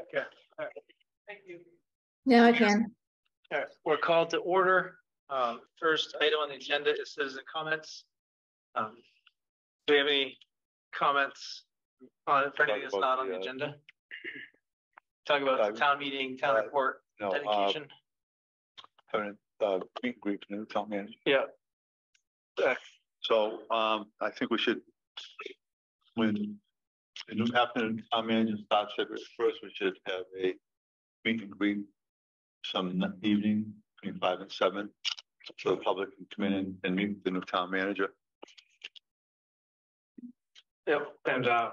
Okay. All right. Thank you. Now I can. All right, we're called to order. Um, first item on the agenda is citizen comments. Um, do we have any comments on for anything that's not on the the, uh, agenda? Talk about Uh, the town meeting, town uh, report, No, uh, dedication. having a, uh, meet and greet new town manager. Yeah. So, um, I think we should, when the new happening, town manager starts February first, we should have a meet and greet some evening between five and seven. So the public can come in and meet the new town manager. Yep, and uh,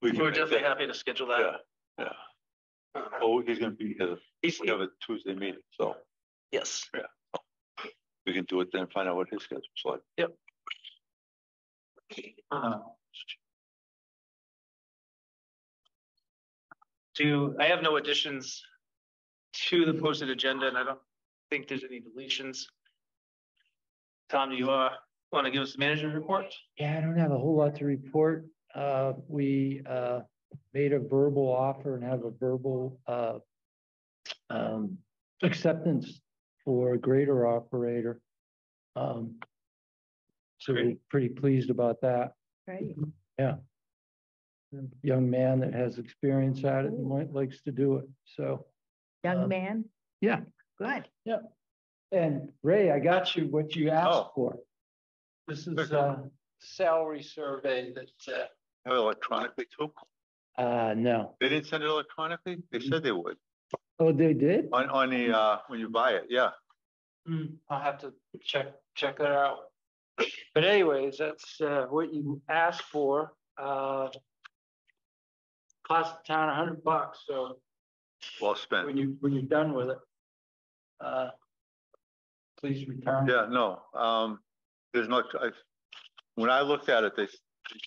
We can we're make definitely that- happy to schedule that. Yeah, yeah. Oh, he's gonna be here, He's- we have a Tuesday meeting, so Yes, Yeah. we can do it then, find out what his schedule's like. Yep. Uh, Do, I have no additions to the posted agenda and I don't think there's any deletions. Tom, do you uh want to give us the manager report? Yeah, I don't have a whole lot to report. Uh, we, uh, made a verbal offer and have a verbal, uh, um, acceptance for a grader operator. Um, so we're pretty pleased about that. Right. Young man that has experience at it and li- likes to do it, so. Young Um, man, Yeah, good. Yeah. And Ray, I got you what you Oh. asked for. This is Okay. a salary survey that, Have electronically too? uh, uh, no. They didn't send it electronically? They said they would. Oh, they did? On, on the, uh, when you buy it, yeah. Hmm, I'll have to check, check that out. But anyways, that's uh what you asked for, uh. Cost the town a hundred bucks, so Well spent. when you, when you're done with it. Uh. Please return. Yeah, no, um, there's not, I, when I looked at it, they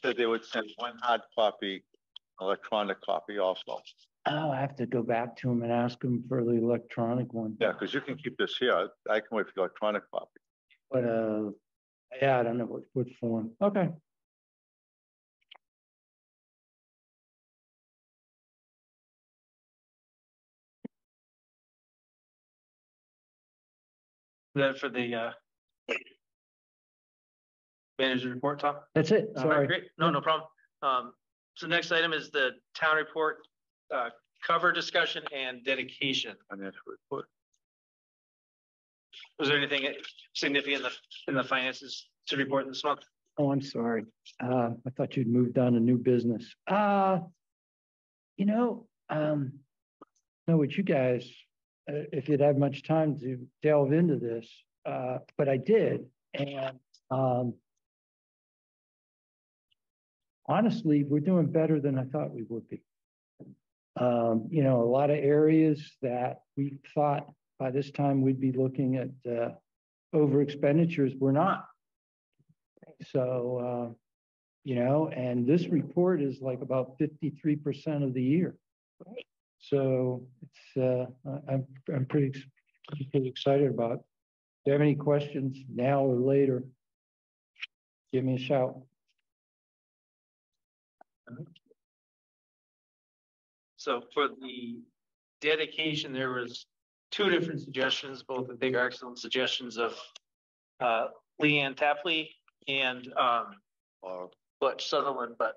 said they would send one hard copy, electronic copy also. Oh, I have to go back to him and ask him for the electronic one. Yeah, because you can keep this here. I I can wait for the electronic copy. But uh, yeah, I don't know what, what form. Okay. That for the uh manager report, Tom? That's it. All right, Sorry. Great, no, no problem. Um, so next item is the town report, uh, cover discussion and dedication. Financial report. Was there anything significant in the, in the finances to report this month? Oh, I'm sorry. Uh, I thought you'd moved on to new business. Uh, you know, um, know what you guys, uh, if you'd had much time to delve into this, uh, but I did. And, um, honestly, we're doing better than I thought we would be. Um, you know, a lot of areas that we thought by this time we'd be looking at, uh, over expenditures, we're not. So, uh, you know, and this report is like about fifty-three percent of the year. Right. So it's, uh, I- I'm, I'm pretty, pretty excited about. it. If you have any questions now or later, give me a shout. So for the dedication, there was two different suggestions, both I think are excellent suggestions of uh, Leanne Tapley and um, Butch Sutherland, but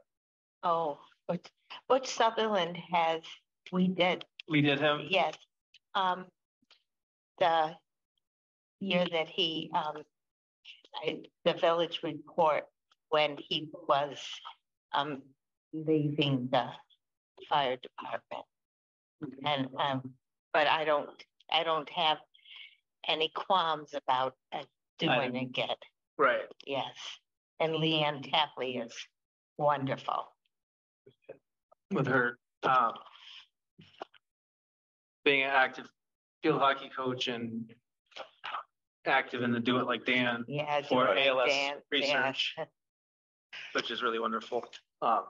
Oh, but Butch Sutherland has, we did, we did him. yes. Um, the year that he, um, I- the village report when he was, um, leaving the fire department. And, um, but I don't, I don't have any qualms about uh, doing it again, Right. yes. And Leanne Tapley is wonderful. with her um being an active field hockey coach and active in the Do It Like Dan, Yeah. For doing ALS Dan- research. Dan. which is really wonderful. Um,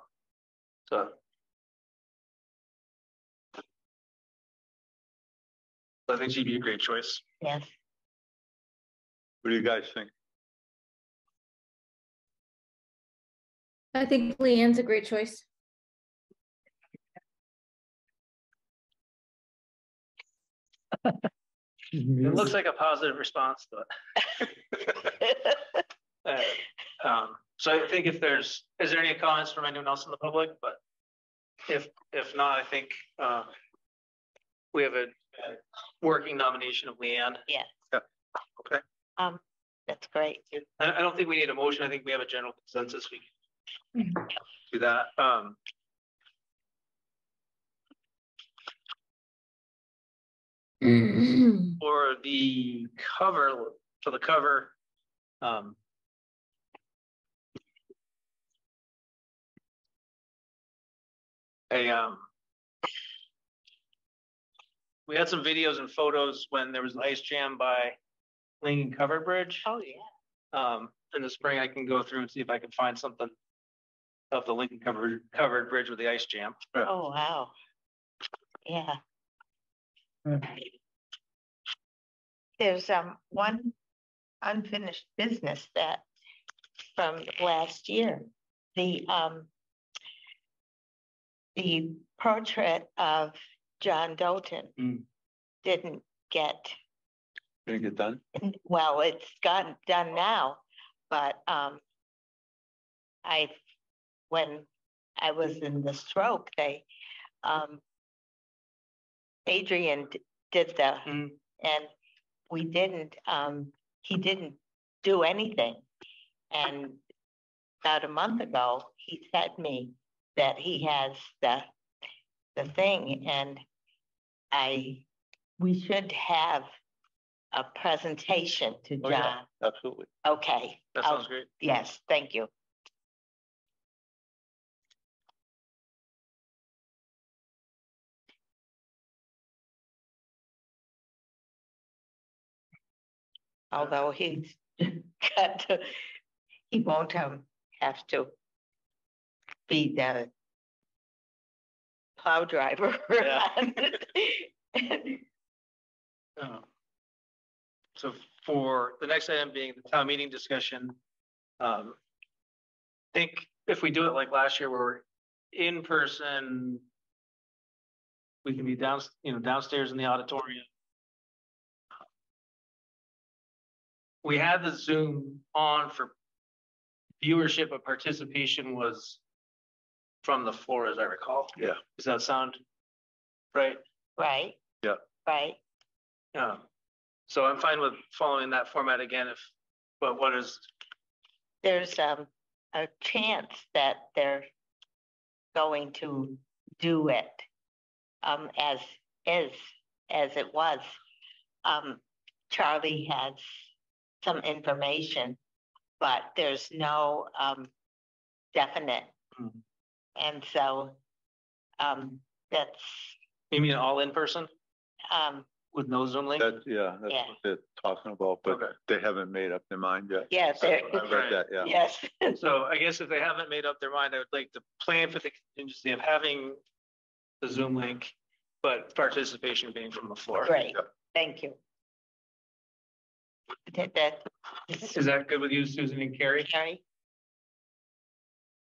so. I think she'd be a great choice. Yes, what do you guys think? I think Leanne's a great choice. It looks like a positive response, but. uh, Um, so I think if there's, is there any comments from anyone else in the public, but if, if not, I think, uh, we have a a working nomination of Leanne. Yeah. yeah. okay um, that's great. I, I don't think we need a motion. I think we have a general consensus. We can do that. Um, for the cover, for the cover, um. A, um. We had some videos and photos when there was an ice jam by Lincoln Covered Bridge. Oh, yeah. Um, in the spring, I can go through and see if I can find something of the Lincoln covered, covered bridge with the ice jam. Oh, wow. Yeah. Yeah. There's um one unfinished business that from last year, the um. The portrait of John Dalton Mm. didn't get, Didn't get done? well, it's gotten done now, but um. I, when I was in the stroke, they um. Adrian d- did the Mm. and we didn't, um, he didn't do anything. And about a month ago, he said me that he has the, the thing and I, we should have a presentation to Oh, yeah. John. Absolutely. Okay. That I'll- sounds great. Yes, thank you. Although he's got to, he won't um have to be the plow driver. Yeah. Uh, So for the next item being the town meeting discussion, um. I Think if we do it like last year where we're in person. We can be down, you know, downstairs in the auditorium. We had the Zoom on for viewership, but participation was from the floor, as I recall. Yeah. Does that sound right? Right? Yeah. Right, Yeah. So I'm fine with following that format again if, but what is, there's um a chance that they're going to do it um as is, as it was. Um, Charlie has some information, but there's no um definite. Hmm. Mhm. And so um that's you mean all in person um, with no Zoom link? That's, yeah, that's Yeah. what they're talking about, but Okay. they haven't made up their mind yet. yeah, there, I read that, yeah. yes, So I guess if they haven't made up their mind, I would like to plan for the contingency of having the Zoom link, but participation being from the floor. great, Yep. thank you. Did that, Is that good with you, Susan and Carrie? Carrie?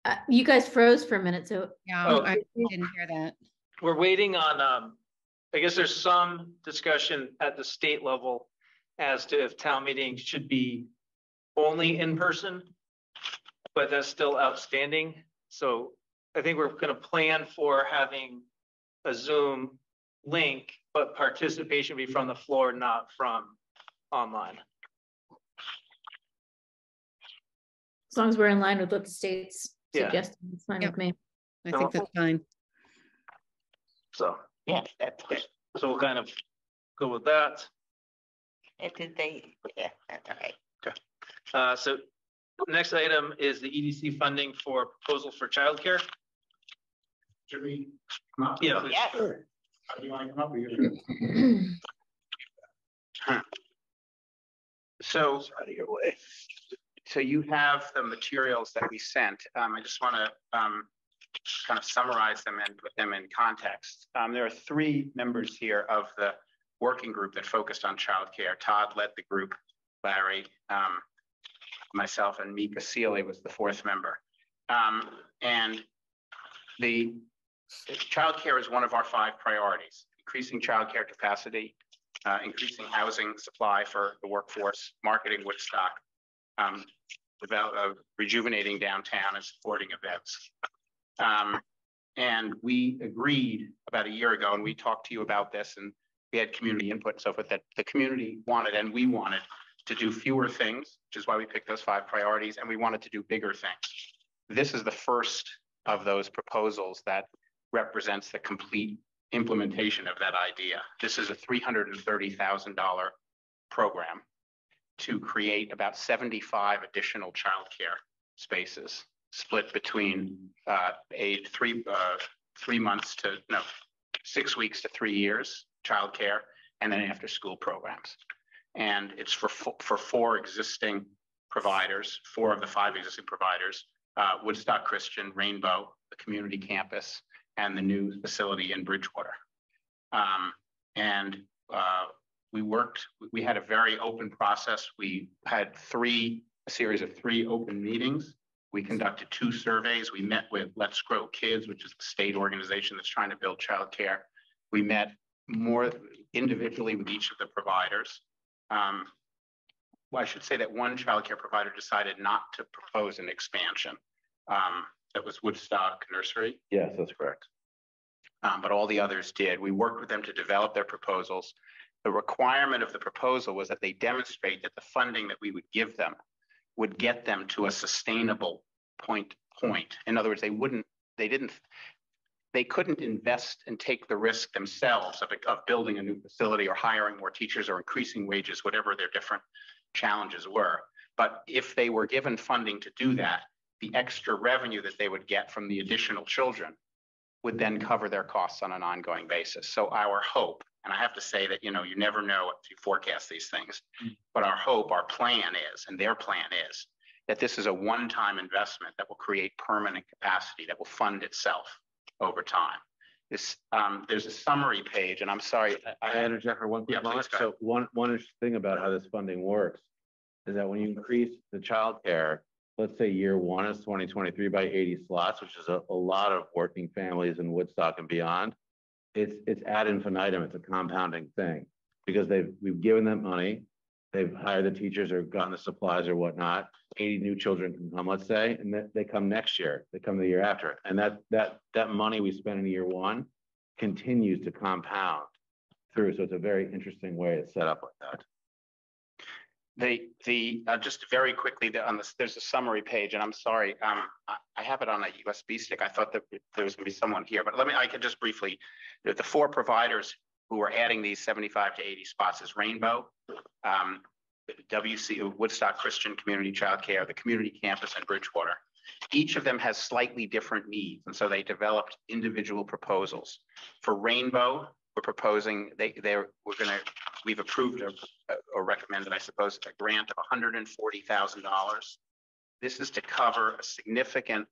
Uh, You guys froze for a minute, so Yeah, Oh. I didn't hear that. We're waiting on, um, I guess there's some discussion at the state level as to if town meetings should be only in person, but that's still outstanding. So I think we're gonna plan for having a Zoom link, but participation be from the floor, not from online. as long as we're in line with what the state's Yeah. suggesting, it's fine Yep. with me. I think that's fine. So, Yes, that's good. so we'll kind of go with that. And Did they, yeah, that's all right. Uh, so next item is the EDC funding for proposal for childcare. Should we? Yeah. please. Yes, Do you want to come up or you? So. Out of your way. So you have the materials that we sent. Um, I just want to, um, kind of summarize them and put them in context. Um, there are three members here of the working group that focused on childcare. Todd led the group, Larry, um, myself and Mika Sealy was the fourth member. Um, and the childcare is one of our five priorities, increasing childcare capacity, uh, increasing housing supply for the workforce, marketing Woodstock, um, uh, rejuvenating downtown and supporting events. Um, and we agreed about a year ago, and we talked to you about this, and we had community input and so forth, that the community wanted and we wanted to do fewer things, which is why we picked those five priorities, and we wanted to do bigger things. This is the first of those proposals that represents the complete implementation of that idea. This is a three hundred and thirty thousand dollar program to create about seventy-five additional childcare spaces split between uh, a three, uh, three months to, no, six weeks to three years childcare, and then after-school programs. And it's for, for four existing providers, four of the five existing providers, uh, Woodstock Christian, Rainbow, the community campus, and the new facility in Bridgewater. Um, and uh, we worked, we had a very open process. We had three, a series of three open meetings. We conducted two surveys. We met with Let's Grow Kids, which is the state organization that's trying to build childcare. We met more individually with each of the providers. Um, well, I should say that one childcare provider decided not to propose an expansion. Um, that was Woodstock Nursery. Yes, that's correct. um, but all the others did. We worked with them to develop their proposals. The requirement of the proposal was that they demonstrate that the funding that we would give them would get them to a sustainable point, point. In other words, they wouldn't, they didn't, they couldn't invest and take the risk themselves of, of building a new facility or hiring more teachers or increasing wages, whatever their different challenges were. But if they were given funding to do that, the extra revenue that they would get from the additional children would then cover their costs on an ongoing basis. So our hope, and I have to say that, you know, you never know if you forecast these things, but our hope, our plan is, and their plan is, that this is a one-time investment that will create permanent capacity that will fund itself over time. This, um, there's a summary page, and I'm sorry, I, I interject for one Yeah, quick please moment. So one, one thing about how this funding works is that when you increase the childcare, let's say year one is twenty twenty-three by eighty slots, which is a, a lot of working families in Woodstock and beyond. It's, it's ad infinitum. It's a compounding thing because they've, we've given them money. They've hired the teachers or gotten the supplies or whatnot. Eighty new children can come, let's say, and then they come next year. They come the year after. And that, that, that money we spend in year one continues to compound through. So it's a very interesting way it's set up like that. The, the, uh, just very quickly, the, on this, there's a summary page, and I'm sorry, um, I, I have it on a USB stick. I thought that there was gonna be someone here, but let me, I could just briefly, the, the four providers who are adding these seventy-five to eighty spots is Rainbow, um, WC, Woodstock Christian Community Childcare, the community campus and Bridgewater. Each of them has slightly different needs, and so they developed individual proposals. For Rainbow, we're proposing, they, they're, we're gonna, we've approved or, or recommended, I suppose, a grant of hundred and forty thousand dollars. This is to cover a significant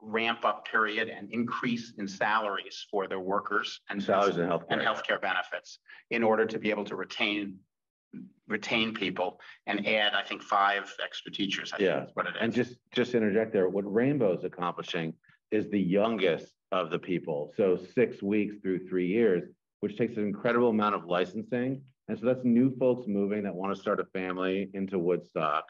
ramp-up period and increase in salaries for their workers and Salaries and healthcare. and healthcare benefits in order to be able to retain, retain people and add, I think, five extra teachers. I think Yeah, what it And just, just to interject there, what Rainbow is accomplishing is the youngest of the people. So six weeks through three years, which takes an incredible amount of licensing. And so that's new folks moving that want to start a family into Woodstock.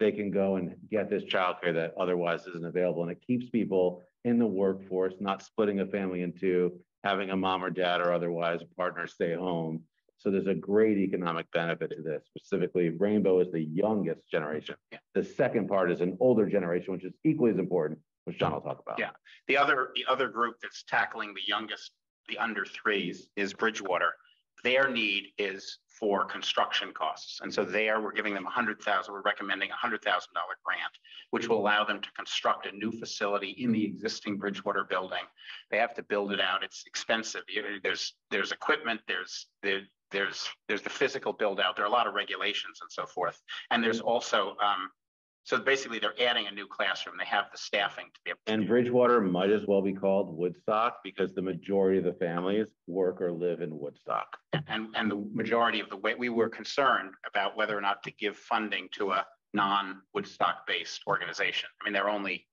They can go and get this childcare that otherwise isn't available. And it keeps people in the workforce, not splitting a family into having a mom or dad or otherwise a partner stay home. So there's a great economic benefit to this. Specifically, Rainbow is the youngest generation. Yeah. The second part is an older generation, which is equally as important, which John will talk about. Yeah. The other, the other group that's tackling the youngest, the under threes is Bridgewater. Their need is for construction costs. And so there, we're giving them a hundred thousand, we're recommending a hundred thousand dollar grant, which will allow them to construct a new facility in the existing Bridgewater building. They have to build it out. It's expensive. There's, there's equipment, there's, there, there's, there's the physical build out. There are a lot of regulations and so forth. And there's also, um, so basically they're adding a new classroom. They have the staffing to be able to And Bridgewater might as well be called Woodstock because the majority of the families work or live in Woodstock. And, and the majority of the way, we were concerned about whether or not to give funding to a non-Woodstock-based organization. I mean, they're only,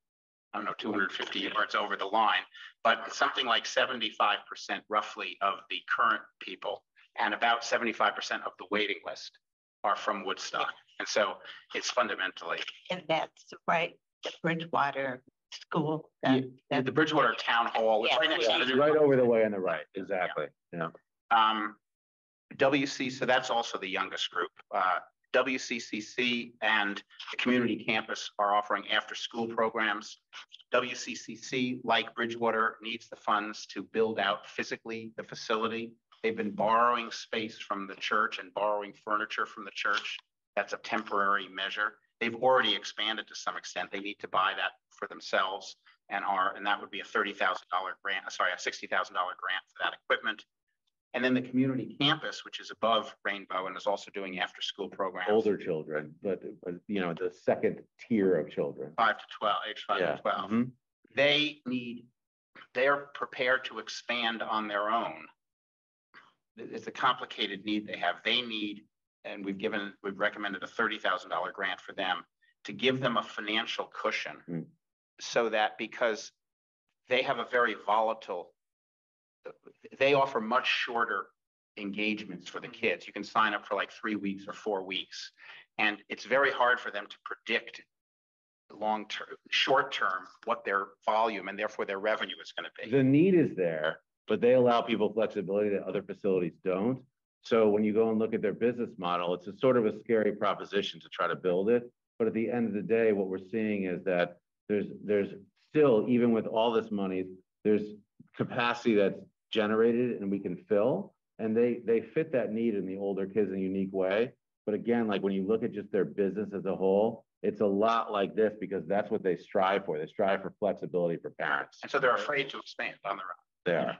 I don't know, two hundred fifty yards over the line, but something like seventy-five percent roughly of the current people And about seventy-five percent of the waiting list are from Woodstock. And so it's fundamentally, And that's right, the Bridgewater School. Yeah, that- that- the Bridgewater Town Hall, it's Yeah. right next to the. right over the way on the right, exactly, yeah. Um, WC, so that's also the youngest group. Uh, WCCC and the community campus are offering after-school programs. WCCC, like Bridgewater, needs the funds to build out physically the facility. They've been borrowing space from the church and borrowing furniture from the church. That's a temporary measure. They've already expanded to some extent. They need to buy that for themselves and are, and that would be a thirty thousand dollar grant, sorry, a sixty thousand dollar grant for that equipment. And then the community campus, which is above Rainbow and is also doing after-school programs. Older children, but, but, you know, the second tier of children. Five to twelve, age five Yeah. to twelve. mhm. They need, they're prepared to expand on their own. It's a complicated need they have. They need, and we've given, we've recommended a thirty thousand dollar grant for them to give them a financial cushion. Mm. So that because they have a very volatile, they offer much shorter engagements for the kids. You can sign up for like three weeks or four weeks. And it's very hard for them to predict long term, short term, what their volume and therefore their revenue is going to be. The need is there, but they allow people flexibility that other facilities don't. So when you go and look at their business model, it's a sort of a scary proposition to try to build it. But at the end of the day, what we're seeing is that there's, there's still, even with all this money, there's capacity that's generated and we can fill. And they, they fit that need in the older kids in a unique way. But again, like when you look at just their business as a whole, it's a lot like this because that's what they strive for. They strive for flexibility for parents. And so they're afraid to expand on their own. They are.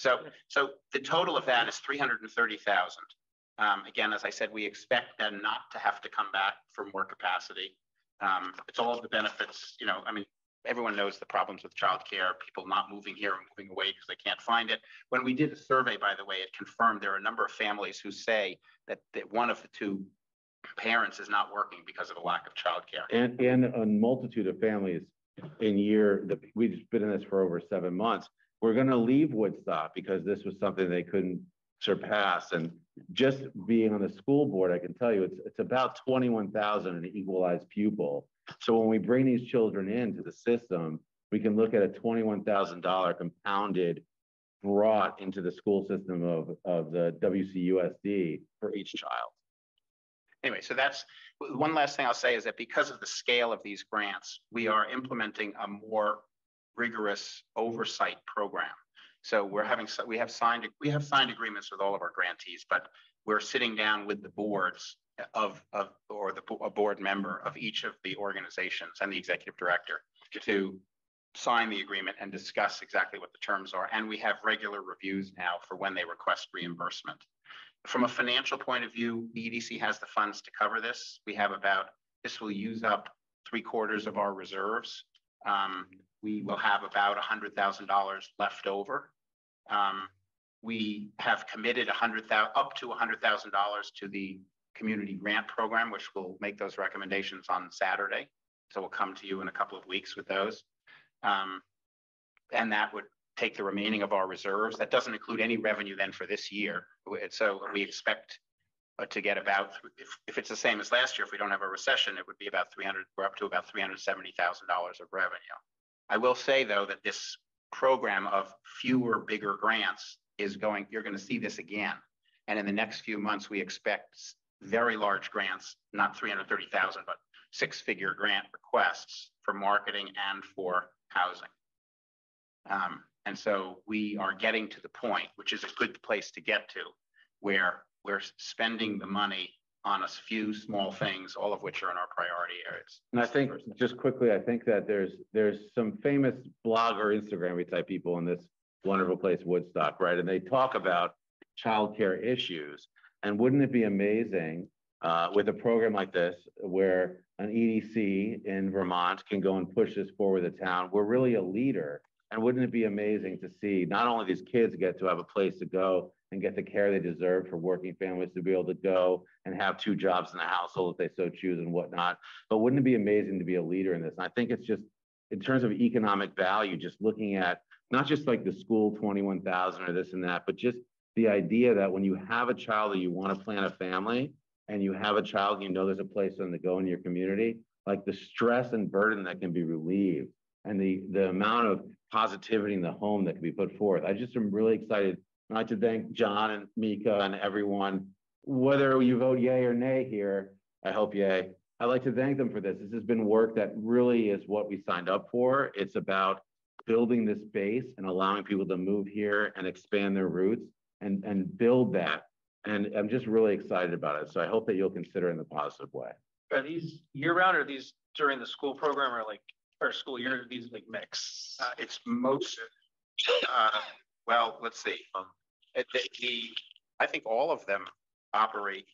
So, so the total of that is three hundred and thirty thousand. Um, again, as I said, we expect them not to have to come back for more capacity. Um, it's all of the benefits, you know, I mean, everyone knows the problems with childcare, people not moving here and moving away because they can't find it. When we did a survey, by the way, it confirmed there are a number of families who say that, that one of the two parents is not working because of a lack of childcare. And, and a multitude of families in year, that we've been in this for over seven months. We're gonna leave Woodstock because this was something they couldn't surpass. And just being on the school board, I can tell you, it's, it's about twenty-one thousand an equalized pupil. So when we bring these children into the system, we can look at a twenty-one thousand dollar compounded brought into the school system of, of the WCUSD for each child. Anyway, so that's, one last thing I'll say is that because of the scale of these grants, we are implementing a more rigorous oversight program. So we're having, we have signed, we have signed agreements with all of our grantees, but we're sitting down with the boards of, of, or the, a board member of each of the organizations and the executive director to sign the agreement and discuss exactly what the terms are. And we have regular reviews now for when they request reimbursement. From a financial point of view, the EDC has the funds to cover this. We have about, this will use up three quarters of our reserves. Um, we will have about hundred thousand dollars left over. Um, we have committed hundred thou, up to hundred thousand dollars to the community grant program, which will make those recommendations on Saturday. So we'll come to you in a couple of weeks with those. Um, and that would take the remaining of our reserves. That doesn't include any revenue then for this year. So we expect uh, to get about, if, if it's the same as last year, if we don't have a recession, it would be about three hundred, we're up to about three hundred seventy thousand dollars of revenue. I will say, though, that this program of fewer, bigger grants is going, you're going to see this again. And in the next few months, we expect very large grants, not three hundred thirty thousand, but six-figure grant requests for marketing and for housing. Um, and so we are getting to the point, which is a good place to get to, where we're spending the money on a few small things, all of which are in our priority areas. And I think, just quickly, I think that there's, there's some famous blogger, Instagram type people in this wonderful place, Woodstock, right? And they talk about childcare issues. And wouldn't it be amazing uh, with a program like this, where an EDC in Vermont can go and push this forward the town? We're really a leader. And wouldn't it be amazing to see not only these kids get to have a place to go and get the care they deserve for working families to be able to go and have two jobs in the household if they so choose and whatnot, but wouldn't it be amazing to be a leader in this? And I think it's just in terms of economic value, just looking at not just like the school 21,000 or this and that, but just the idea that when you have a child that you want to plan a family and you have a child, and you know there's a place for them to go in your community, like the stress and burden that can be relieved and the, the amount of positivity in the home that can be put forth. I just am really excited. I'd like to thank John and Mika and everyone, whether you vote yay or nay here, I hope yay. I'd like to thank them for this. This has been work that really is what we signed up for. It's about building this base and allowing people to move here and expand their roots and, and build that. And I'm just really excited about it. So I hope that you'll consider in a positive way. Are these year round or are these during the school program or like, or school year, are these like mix? Uh, it's most, uh, well, let's see, um, the, the, I think all of them operate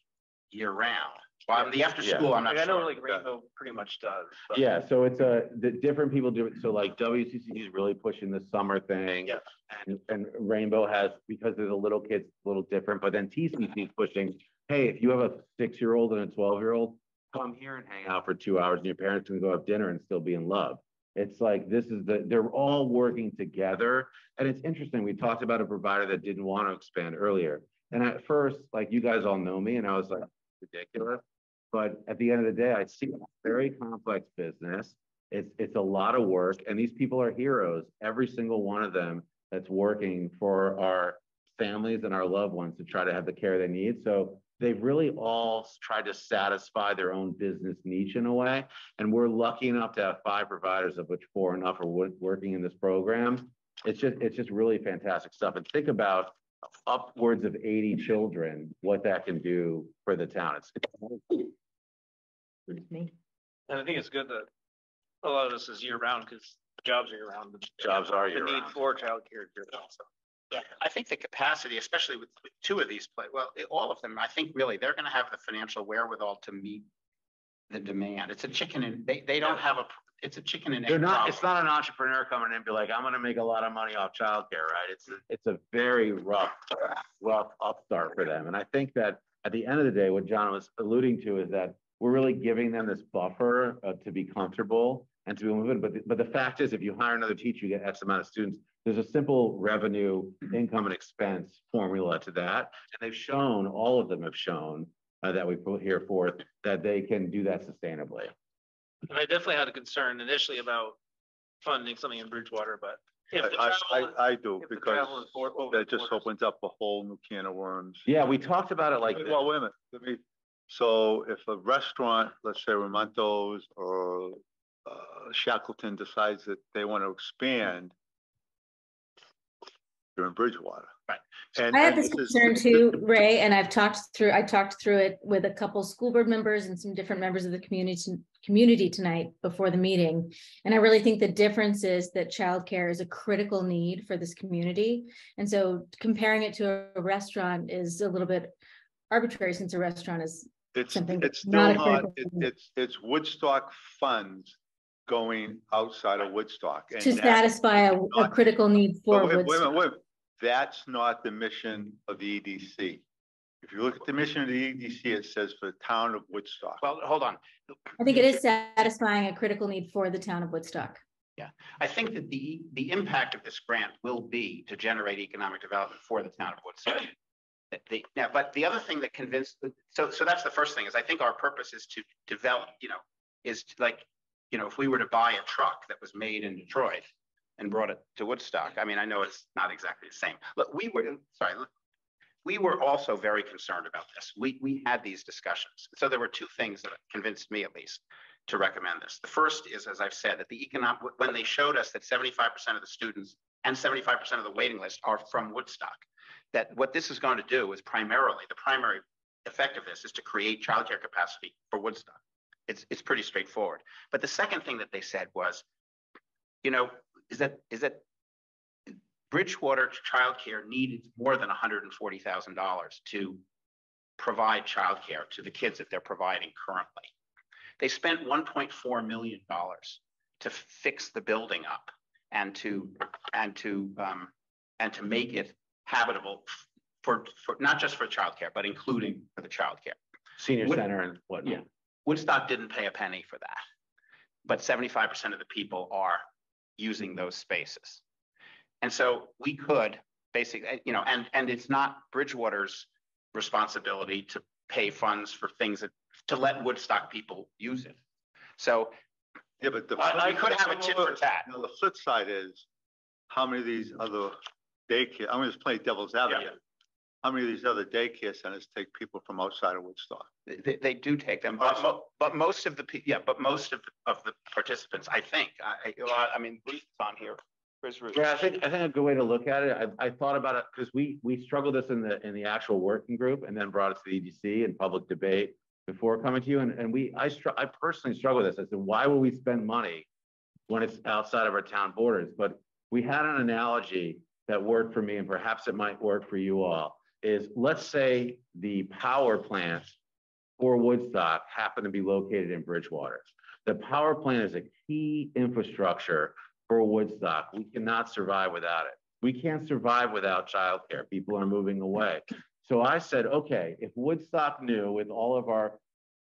year round. Well, the after Yeah. school, I'm not Like, I know sure. like Rainbow pretty much does. but- Yeah, so it's a, the different people do it. So like WCCD is really pushing the summer thing. Yeah. And, and Rainbow has, because they're the little kids, a little different, but then TCC is pushing, hey, if you have a six-year-old and a twelve-year-old, come here and hang out for two hours and your parents can go have dinner and still be in love. It's like, this is the, they're all working together. And it's interesting, we talked about a provider that didn't want to expand earlier. And at first, like you guys all know me and I was like, ridiculous. But at the end of the day, I see a very complex business. It's, it's a lot of work and these people are heroes. Every single one of them that's working for our families and our loved ones to try to have the care they need. So they've really all tried to satisfy their own business niche in a way. And we're lucky enough to have five providers, of which four enough are working in this program. It's just, it's just really fantastic stuff. And think about upwards of 80 children, what that can do for the town. It's, Me. And I think it's good that a lot of this is year round because jobs are year round. the- Jobs are year the year need round. for childcare is year round. so. Yeah, I think the capacity, especially with two of these, play well, all of them, I think really, they're gonna have the financial wherewithal to meet the demand. It's a chicken and, they, they don't have a, it's a chicken and egg They're not, it's not an entrepreneur coming in and be like, I'm gonna make a lot of money off childcare, right? It's, a- it's a very rough, rough upstart for them. And I think that at the end of the day, what John was alluding to is that we're really giving them this buffer uh, to be comfortable and to be moving. But, the- but the fact is, if you hire another teacher, you get X amount of students. There's a simple revenue, income and expense formula to that. And they've shown, all of them have shown uh, that we put here forth, that they can do that sustainably. And I definitely had a concern initially about funding something in Bridgewater, but if the I, travel, I, I do, if the because travel is for- over that the just borders. opens up a whole new can of worms. Yeah, we talked about it like this. Well, wait a minute, let me, so if a restaurant, let's say Ramunto's or uh, Shackleton decides that they want to expand, you're in Bridgewater. Right. And I had and this concern this- too, Ray, and I've talked through, I talked through it with a couple school board members and some different members of the community, community tonight before the meeting. And I really think the difference is that childcare is a critical need for this community. And so comparing it to a restaurant is a little bit arbitrary since a restaurant is, It's, something it's still not a not, critical it- it's, it's Woodstock funds going outside of Woodstock. and to satisfy a, a critical need for But wait, wait Woodstock. minute, wait, a minute. That's not the mission of the EDC. If you look at the mission of the EDC, it says for the town of Woodstock. Well, hold on. I think it is satisfying a critical need for the town of Woodstock. Yeah, I think that the, the impact of this grant will be to generate economic development for the town of Woodstock. That The, now, but the other thing that convinced, so, so that's the first thing is I think our purpose is to develop, you know, is to like, you know, if we were to buy a truck that was made in Detroit and brought it to Woodstock, I mean, I know it's not exactly the same. Look, we were, sorry, we were also very concerned about this. We, we had these discussions. So there were two things that convinced me at least to recommend this. The first is, as I've said, that the economic, when they showed us that seventy-five percent of the students and seventy-five percent of the waiting list are from Woodstock, that what this is going to do is primarily, the primary effect of this is to create childcare capacity for Woodstock. It's, it's pretty straightforward. But the second thing that they said was, you know, is that, is that Bridgewater childcare needed more than hundred and forty thousand dollars to provide childcare to the kids that they're providing currently. They spent one point four million dollars to fix the building up and to, and to, um, and to make it habitable for, for, not just for childcare, but including for the childcare. Senior Wood- center and whatnot. Woodstock didn't pay a penny for that. But seventy-five percent of the people are using those spaces. And so we could basically, you know, and, and it's not Bridgewater's responsibility to pay funds for things that, to let Woodstock people use it. So Yeah, but the. I, I could have a tit for tat. No, the flip side is, how many of these other daycare, I'm gonna just playing devil's advocate. How many of these other daycare centers take people from outside of Woodstock? They, they do take them, but, mo- but most of the, pe- yeah, but most of, of the participants, I think, I, I, well, I mean, Ruth's on here. Where's Ruth? Yeah, I think, I think a good way to look at it, I, I thought about it, because we, we struggled this in the, in the actual working group and then brought it to the EDC and public debate before coming to you, and, and we, I str- I personally struggle with this, I said, why would we spend money when it's outside of our town borders? But we had an analogy that worked for me, and perhaps it might work for you all, is let's say the power plant for Woodstock happened to be located in Bridgewater. The power plant is a key infrastructure for Woodstock. We cannot survive without it. We can't survive without childcare. People are moving away. So I said, okay, if Woodstock knew with all of our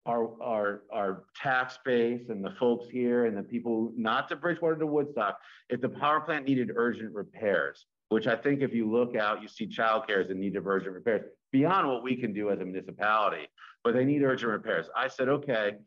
our, our, our tax base and the folks here and the people, not to Bridgewater to Woodstock, if the power plant needed urgent repairs, which I think if you look out, you see childcare is in need of urgent repairs beyond what we can do as a municipality, but they need urgent repairs. I said, okay,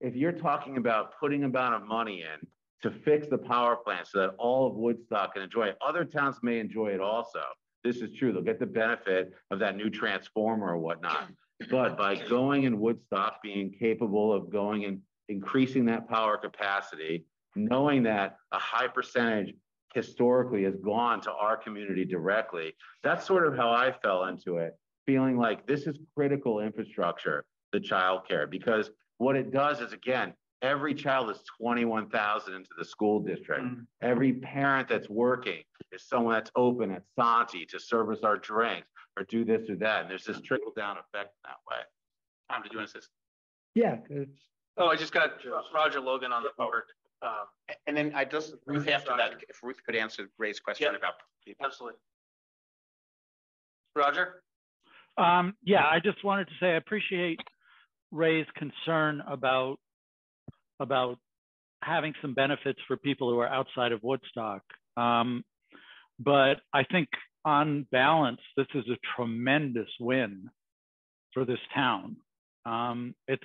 if you're talking about putting amount of money in to fix the power plant so that all of Woodstock can enjoy it, other towns may enjoy it also. This is true. They'll get the benefit of that new transformer or whatnot. But by going in Woodstock, being capable of going and increasing that power capacity, knowing that a high percentage historically has gone to our community directly, that's sort of how I fell into it, feeling like this is critical infrastructure, the childcare, because what it does is again, every child is 21,000 into the school district. Mm. Every parent that's working is someone that's open at Santi to service our drinks or do this or that. And there's this trickle down effect that way. Tom, did you want to say? something? Yeah, it's, Oh, I just got Roger Logan on the board. Um, And then I just, Ruth, after that, if Ruth could answer Ray's question Yeah. about. absolutely. Roger? Um, yeah, I just wanted to say I appreciate Ray's concern about about having some benefits for people who are outside of Woodstock. Um, but I think on balance, this is a tremendous win for this town. Um, it's